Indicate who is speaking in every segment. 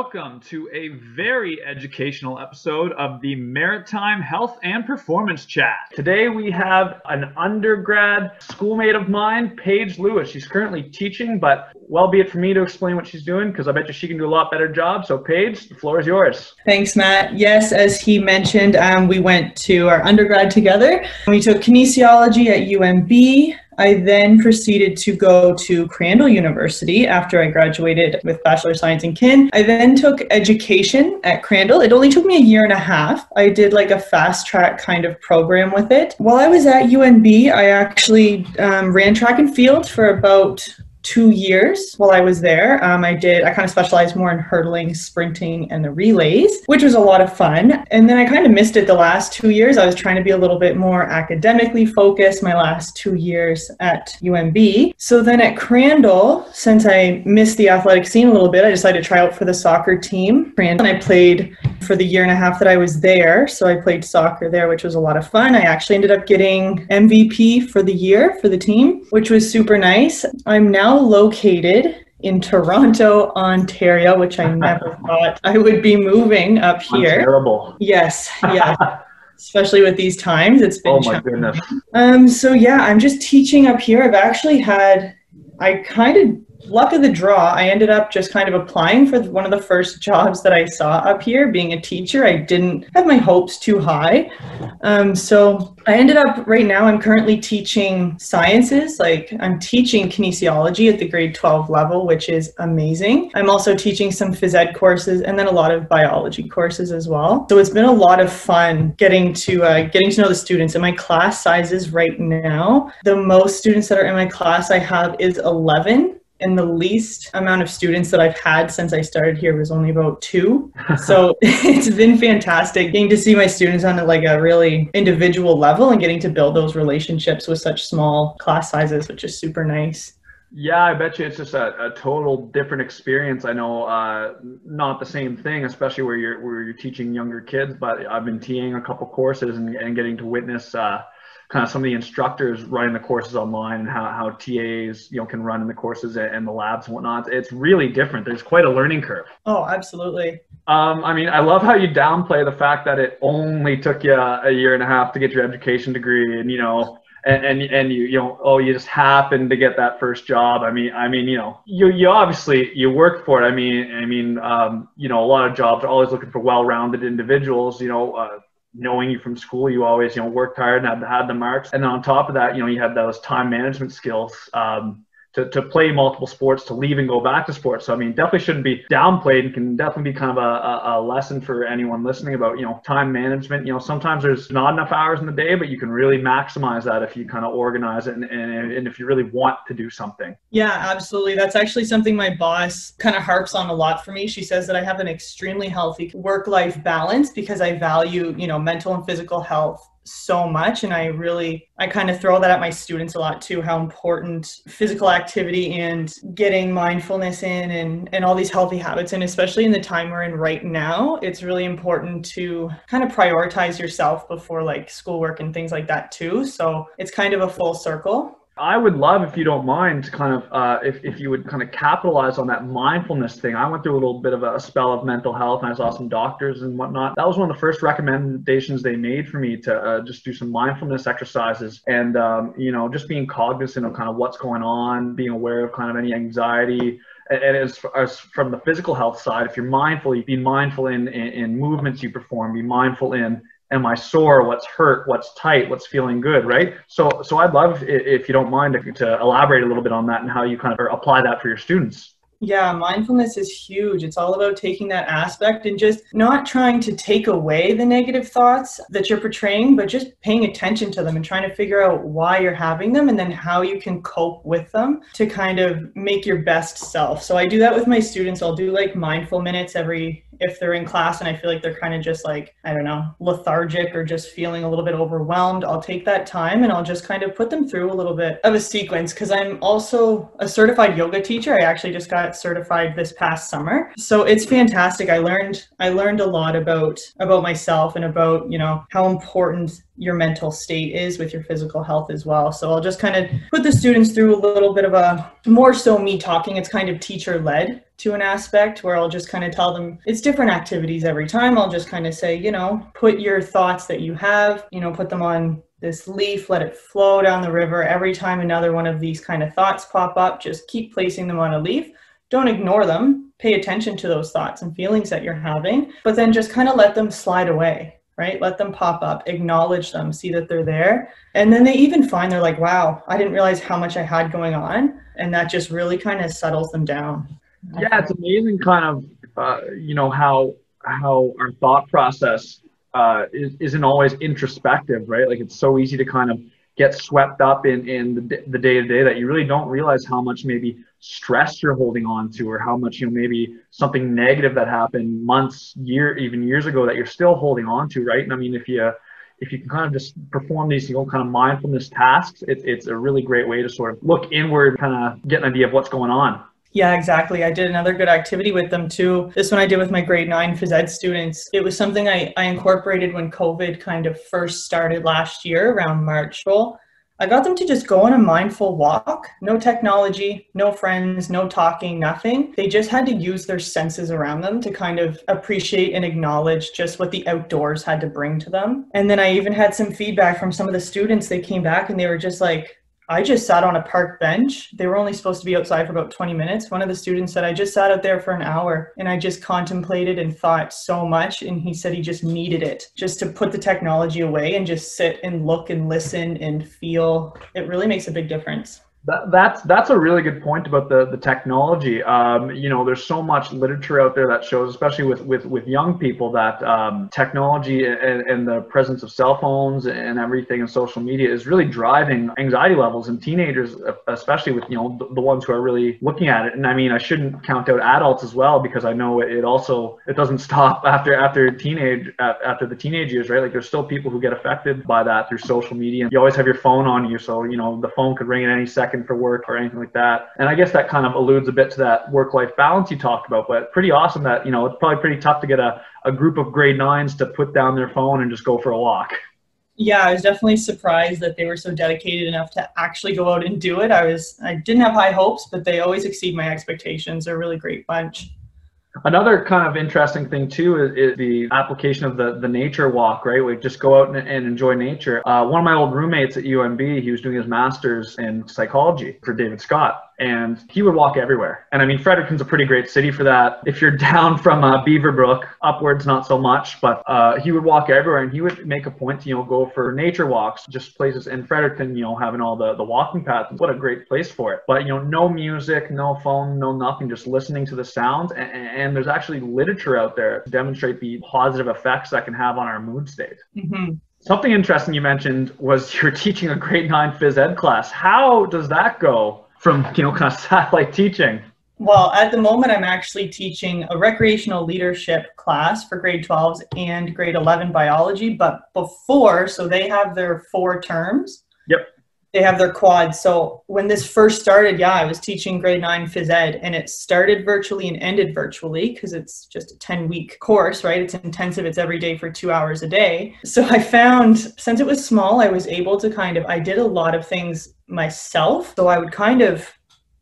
Speaker 1: Welcome to a very educational episode of the Maritime Health and Performance Chat. Today we have an undergrad schoolmate of mine, Paige Lewis. She's currently teaching, but well be it for me to explain what she's doing because I bet you she can do a lot better job. So, Paige, the floor is yours.
Speaker 2: Thanks, Matt. Yes, as he mentioned, um, we went to our undergrad together. We took kinesiology at UNB. I then proceeded to go to Crandall University after I graduated with Bachelor of Science in Kin. I then took education at Crandall. It only took me a year and a half. I did like a fast track kind of program with it. While I was at UNB, I actually um, ran track and field for about two years while I was there. Um, I did, I kind of specialized more in hurdling, sprinting, and the relays, which was a lot of fun. And then I kind of missed it the last two years. I was trying to be a little bit more academically focused my last two years at UNB. So then at Crandall, since I missed the athletic scene a little bit, I decided to try out for the soccer team. And I played for the year and a half that I was there. So I played soccer there, which was a lot of fun. I actually ended up getting MVP for the year for the team, which was super nice. I'm now located in Toronto, Ontario, which I never thought I would be moving up here.
Speaker 1: Terrible.
Speaker 2: Yes, yeah. Especially with these times, it's been.
Speaker 1: Oh my goodness.
Speaker 2: Um. So yeah, I'm just teaching up here. I've actually had, I kind of luck of the draw, I ended up just kind of applying for one of the first jobs that I saw up here, being a teacher. I didn't have my hopes too high. Um, so I ended up right now, I'm currently teaching sciences. Like I'm teaching kinesiology at the grade 12 level, which is amazing. I'm also teaching some phys ed courses and then a lot of biology courses as well. So it's been a lot of fun getting to uh, getting to know the students. And my class sizes right now, the most students that are in my class I have is 11 and the least amount of students that I've had since I started here was only about two. so it's been fantastic getting to see my students on like a really individual level and getting to build those relationships with such small class sizes, which is super nice.
Speaker 1: Yeah, I bet you it's just a, a total different experience. I know uh, not the same thing, especially where you're where you're teaching younger kids. But I've been TAing a couple courses and, and getting to witness uh, kind of some of the instructors running the courses online and how, how TAs, you know, can run in the courses and the labs and whatnot. It's really different. There's quite a learning curve.
Speaker 2: Oh, absolutely.
Speaker 1: Um, I mean, I love how you downplay the fact that it only took you a year and a half to get your education degree and, you know, and, and, and you, you know, oh, you just happened to get that first job. I mean, I mean, you know, you, you obviously, you work for it. I mean, I mean, um, you know, a lot of jobs are always looking for well-rounded individuals, you know, uh, knowing you from school, you always, you know, worked hard and had, had the marks. And then on top of that, you know, you had those time management skills. Um, to, to play multiple sports, to leave and go back to sports. So, I mean, definitely shouldn't be downplayed and can definitely be kind of a, a, a, lesson for anyone listening about, you know, time management. You know, sometimes there's not enough hours in the day, but you can really maximize that if you kind of organize it and, and, and if you really want to do something.
Speaker 2: Yeah, absolutely. That's actually something my boss kind of harps on a lot for me. She says that I have an extremely healthy work life balance because I value, you know, mental and physical health so much and i really i kind of throw that at my students a lot too how important physical activity and getting mindfulness in and and all these healthy habits and especially in the time we're in right now it's really important to kind of prioritize yourself before like schoolwork and things like that too. So it's kind of a full circle
Speaker 1: I would love, if you don't mind, kind of, uh, if, if you would kind of capitalize on that mindfulness thing. I went through a little bit of a spell of mental health and I saw some doctors and whatnot. That was one of the first recommendations they made for me to uh, just do some mindfulness exercises and, um, you know, just being cognizant of kind of what's going on, being aware of kind of any anxiety, and as, as from the physical health side, if you're mindful, you be mindful in, in, in movements you perform, be mindful in am I sore? What's hurt? What's tight? What's feeling good? Right. So, so I'd love if you don't mind to elaborate a little bit on that and how you kind of apply that for your students.
Speaker 2: Yeah, mindfulness is huge. It's all about taking that aspect and just not trying to take away the negative thoughts that you're portraying, but just paying attention to them and trying to figure out why you're having them and then how you can cope with them to kind of make your best self. So I do that with my students. I'll do like mindful minutes every if they're in class and I feel like they're kind of just like, I don't know, lethargic or just feeling a little bit overwhelmed, I'll take that time and I'll just kind of put them through a little bit of a sequence because I'm also a certified yoga teacher. I actually just got certified this past summer. So it's fantastic. I learned I learned a lot about about myself and about, you know, how important your mental state is with your physical health as well. So I'll just kind of put the students through a little bit of a more so me talking. It's kind of teacher led to an aspect where I'll just kind of tell them it's different activities every time. I'll just kind of say, you know, put your thoughts that you have, you know, put them on this leaf, let it flow down the river. Every time another one of these kind of thoughts pop up, just keep placing them on a leaf. Don't ignore them. Pay attention to those thoughts and feelings that you're having, but then just kind of let them slide away right? Let them pop up, acknowledge them, see that they're there. And then they even find they're like, wow, I didn't realize how much I had going on. And that just really kind of settles them down.
Speaker 1: Yeah, it's amazing kind of, uh, you know, how, how our thought process uh, is, isn't always introspective, right? Like it's so easy to kind of get swept up in, in the, the day to day that you really don't realize how much maybe stress you're holding on to or how much you know maybe something negative that happened months year even years ago that you're still holding on to right and i mean if you if you can kind of just perform these you know kind of mindfulness tasks it, it's a really great way to sort of look inward kind of get an idea of what's going on
Speaker 2: yeah, exactly. I did another good activity with them too. This one I did with my grade nine phys ed students. It was something I, I incorporated when COVID kind of first started last year around March. Well, I got them to just go on a mindful walk. No technology, no friends, no talking, nothing. They just had to use their senses around them to kind of appreciate and acknowledge just what the outdoors had to bring to them. And then I even had some feedback from some of the students. They came back and they were just like, I just sat on a park bench. They were only supposed to be outside for about 20 minutes. One of the students said, I just sat out there for an hour and I just contemplated and thought so much. And he said he just needed it just to put the technology away and just sit and look and listen and feel. It really makes a big difference.
Speaker 1: That, that's that's a really good point about the the technology. Um, you know, there's so much literature out there that shows, especially with with with young people, that um, technology and, and, the presence of cell phones and everything and social media is really driving anxiety levels in teenagers, especially with you know the, the, ones who are really looking at it. And I mean, I shouldn't count out adults as well because I know it also it doesn't stop after after teenage after the teenage years, right? Like there's still people who get affected by that through social media. You always have your phone on you, so you know the phone could ring at any second second for work or anything like that. And I guess that kind of alludes a bit to that work life balance you talked about, but pretty awesome that, you know, it's probably pretty tough to get a, a group of grade nines to put down their phone and just go for a walk.
Speaker 2: Yeah, I was definitely surprised that they were so dedicated enough to actually go out and do it. I was I didn't have high hopes, but they always exceed my expectations. They're a really great bunch.
Speaker 1: Another kind of interesting thing too is, is, the application of the, the nature walk, right? We just go out and, and enjoy nature. Uh, one of my old roommates at UNB, he was doing his master's in psychology for David Scott and he would walk everywhere. And I mean, Fredericton's a pretty great city for that. If you're down from uh, Beaverbrook, upwards not so much, but uh, he would walk everywhere, and he would make a point to you know go for nature walks, just places in Fredericton, you know, having all the the walking paths. What a great place for it. But you know, no music, no phone, no nothing, just listening to the sounds. And, and there's actually literature out there to demonstrate the positive effects that can have on our mood state. Mm-hmm. Something interesting you mentioned was you're teaching a grade nine phys ed class. How does that go? From you know kind of satellite teaching?
Speaker 2: Well, at the moment, I'm actually teaching a recreational leadership class for grade 12s and grade 11 biology. But before, so they have their four terms.
Speaker 1: Yep.
Speaker 2: They have their quads. So when this first started, yeah, I was teaching grade 9 phys ed, and it started virtually and ended virtually because it's just a 10 week course, right? It's intensive, it's every day for two hours a day. So I found since it was small, I was able to kind of, I did a lot of things myself. So I would kind of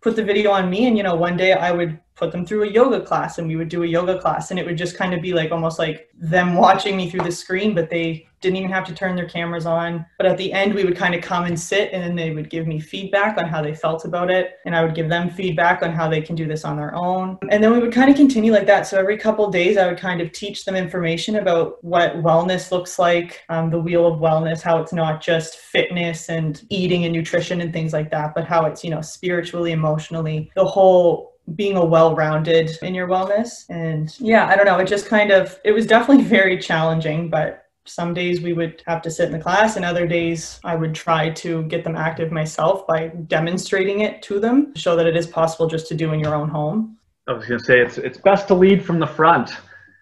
Speaker 2: put the video on me and you know one day I would put them through a yoga class and we would do a yoga class and it would just kind of be like almost like them watching me through the screen but they didn't even have to turn their cameras on. But at the end we would kind of come and sit and then they would give me feedback on how they felt about it. And i would give them feedback on how they can do this on their own. And then we would kind of continue like that. So every couple days i would kind of teach them information about what wellness looks like um, the wheel of wellness how it's not just fitness and eating and nutrition and things like that but how it's you know spiritually emotionally the whole being a well-rounded in your wellness. And yeah i don't know it just kind of it was definitely very challenging but some days we would have to sit in the class and other days i would try to get them active myself by demonstrating it to them show that it is possible just to do in your own home.
Speaker 1: I was going to say it's it's best to lead from the front.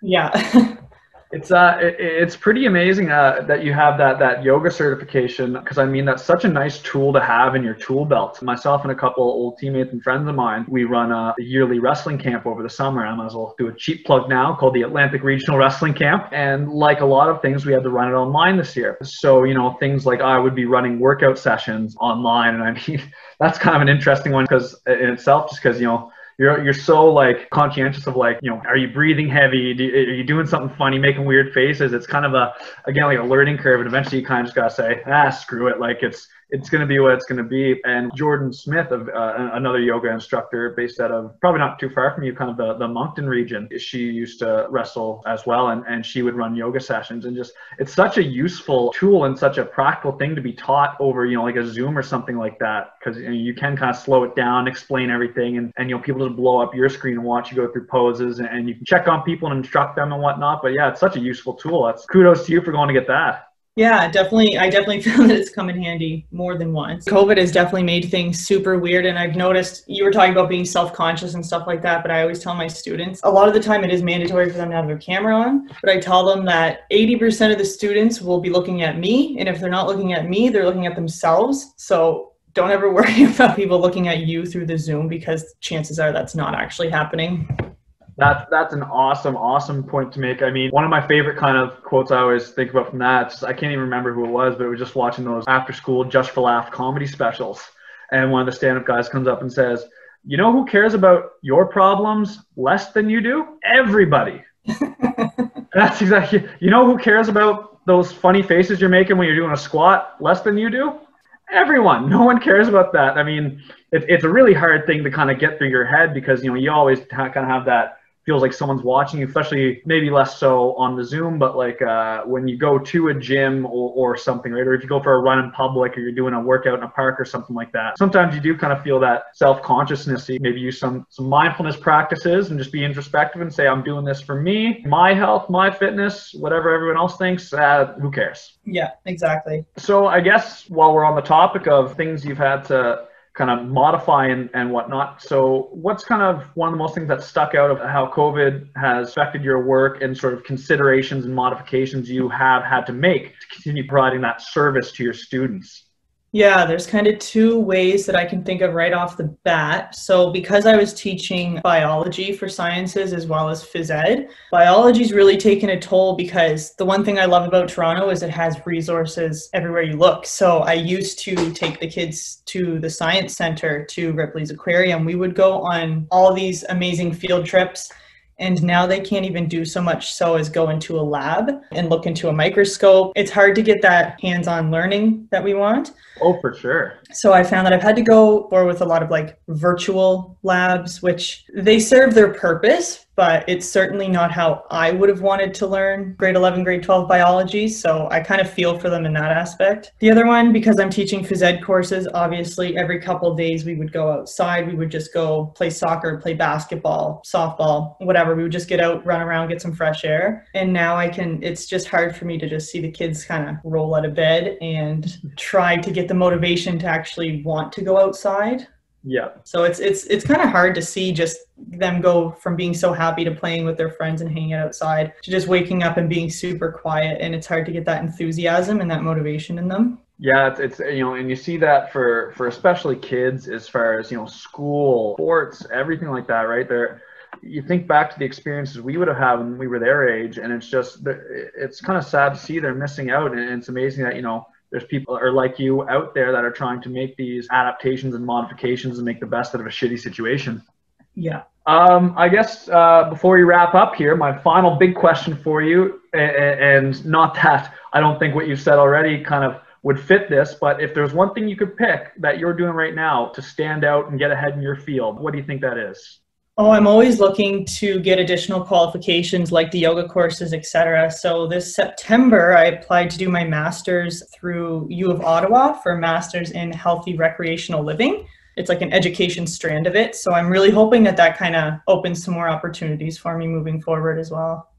Speaker 2: Yeah
Speaker 1: It's uh, it, it's pretty amazing uh, that you have that that yoga certification because I mean that's such a nice tool to have in your tool belt. Myself and a couple old teammates and friends of mine, we run a, yearly wrestling camp over the summer. I might as well do a cheap plug now called the Atlantic Regional Wrestling Camp. And like a lot of things, we had to run it online this year. So you know things like I would be running workout sessions online, and I mean that's kind of an interesting one because in itself, just because you know you're you're so like conscientious of like you know are you breathing heavy? Do, are you doing something funny making weird faces? It's kind of a again like a learning curve and eventually you kind of just gotta say ah screw it. Like it's it's going to be what it's going to be. And Jordan Smith, of uh, another yoga instructor based out of probably not too far from you, kind of the, the Moncton region, she used to wrestle as well, and, and she would run yoga sessions. And just it's such a useful tool and such a practical thing to be taught over, you know, like a Zoom or something like that, because you, know, you can kind of slow it down, explain everything, and, and you know, people just blow up your screen and watch you go through poses, and, and you can check on people and instruct them and whatnot. But yeah, it's such a useful tool. That's kudos to you for going to get that.
Speaker 2: Yeah, definitely. I definitely found that it's come in handy more than once. COVID has definitely made things super weird. And I've noticed you were talking about being self conscious and stuff like that. But I always tell my students a lot of the time it is mandatory for them to have their camera on. But I tell them that 80% of the students will be looking at me. And if they're not looking at me, they're looking at themselves. So don't ever worry about people looking at you through the Zoom because chances are that's not actually happening.
Speaker 1: That's that's an awesome, awesome point to make. I mean, one of my favorite kind of quotes I always think about from that. Just, I can't even remember who it was, but it was just watching those after school just for laugh comedy specials, and one of the stand-up guys comes up and says, "You know who cares about your problems less than you do? Everybody." that's exactly. You know who cares about those funny faces you're making when you're doing a squat less than you do? Everyone. No one cares about that. I mean, it, it's a really hard thing to kind of get through your head because you know you always ha- kind of have that feels like someone's watching you, especially maybe less so on the Zoom, but like uh, when you go to a gym or, or something, right? Or if you go for a run in public or you're doing a workout in a park or something like that. Sometimes you do kind of feel that self-consciousness. You maybe use some, some mindfulness practices and just be introspective and say, I'm doing this for me, my health, my fitness, whatever everyone else thinks, uh, who cares?
Speaker 2: Yeah, exactly.
Speaker 1: So I guess while we're on the topic of things you've had to kind of modify and, and whatnot. So, what's kind of one of the most things that stuck out of how COVID has affected your work and sort of considerations and modifications you have had to make to continue providing that service to your students?
Speaker 2: Yeah, there's kind of two ways that I can think of right off the bat. So, because I was teaching biology for sciences as well as phys ed, biology's really taken a toll because the one thing I love about Toronto is it has resources everywhere you look. So, I used to take the kids to the science center to Ripley's Aquarium. We would go on all these amazing field trips and now they can't even do so much so as go into a lab and look into a microscope. It's hard to get that hands on learning that we want.
Speaker 1: Oh, for sure.
Speaker 2: So I found that I've had to go more with a lot of like virtual labs, which they serve their purpose, but it's certainly not how I would have wanted to learn grade 11, grade 12 biology. So I kind of feel for them in that aspect. The other one, because I'm teaching phys ed courses, obviously every couple days we would go outside. We would just go play soccer, play basketball, softball, whatever. We would just get out, run around, get some fresh air. And now I can, it's just hard for me to just see the kids kind of roll out of bed and try to get the motivation to actually want to go outside.
Speaker 1: Yeah.
Speaker 2: So it's it's it's kind of hard to see just them go from being so happy to playing with their friends and hanging out outside to just waking up and being super quiet and it's hard to get that enthusiasm and that motivation in them.
Speaker 1: Yeah, it's, it's you know, and you see that for for especially kids as far as you know, school, sports, everything like that, right? There, you think back to the experiences we would have had when we were their age, and it's just it's kind of sad to see they're missing out, and it's amazing that you know there's people are like you out there that are trying to make these adaptations and modifications and make the best out of a shitty situation.
Speaker 2: Yeah.
Speaker 1: Um, I guess uh, before we wrap up here, my final big question for you, and not that I don't think what you've said already kind of would fit this, but if there's one thing you could pick that you're doing right now to stand out and get ahead in your field, what do you think that is?
Speaker 2: Oh, I'm always looking to get additional qualifications like the yoga courses, etc. So this September, I applied to do my master's through U of Ottawa for master's in healthy recreational living. It's like an education strand of it. So I'm really hoping that that kind of opens some more opportunities for me moving forward as well.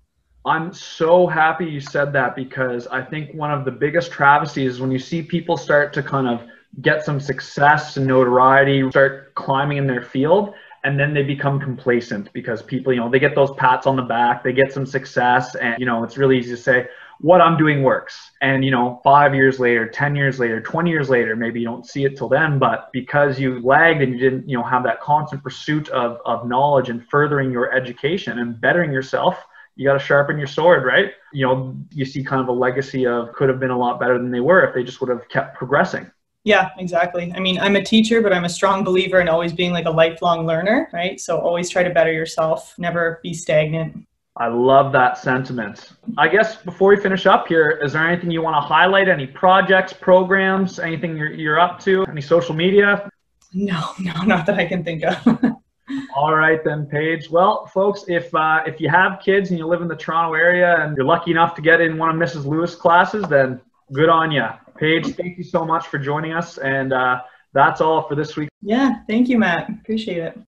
Speaker 1: I'm so happy you said that because I think one of the biggest travesties is when you see people start to kind of get some success and notoriety, start climbing in their field and then they become complacent because people, you know, they get those pats on the back, they get some success, and you know, it's really easy to say, what I'm doing works. And you know, five years later, 10 years later, 20 years later, maybe you don't see it till then, but because you lagged and you didn't, you know, have that constant pursuit of, of knowledge and furthering your education and bettering yourself, you got to sharpen your sword, right? You know, you see kind of a legacy of could have been a lot better than they were if they just would have kept progressing.
Speaker 2: Yeah, exactly. I mean, I'm a teacher, but I'm a strong believer in always being like a lifelong learner, right? So always try to better yourself, never be stagnant.
Speaker 1: I love that sentiment. I guess before we finish up here, is there anything you want to highlight? Any projects, programs, anything you're, you're up to? Any social media?
Speaker 2: No, no, not that I can think of.
Speaker 1: All right then, Paige. Well, folks, if uh, if you have kids and you live in the Toronto area and you're lucky enough to get in one of Mrs. Lewis classes, then good on you. Paige, thank you so much for joining us, and uh, that's all for this week.
Speaker 2: Yeah, thank you, Matt. Appreciate it.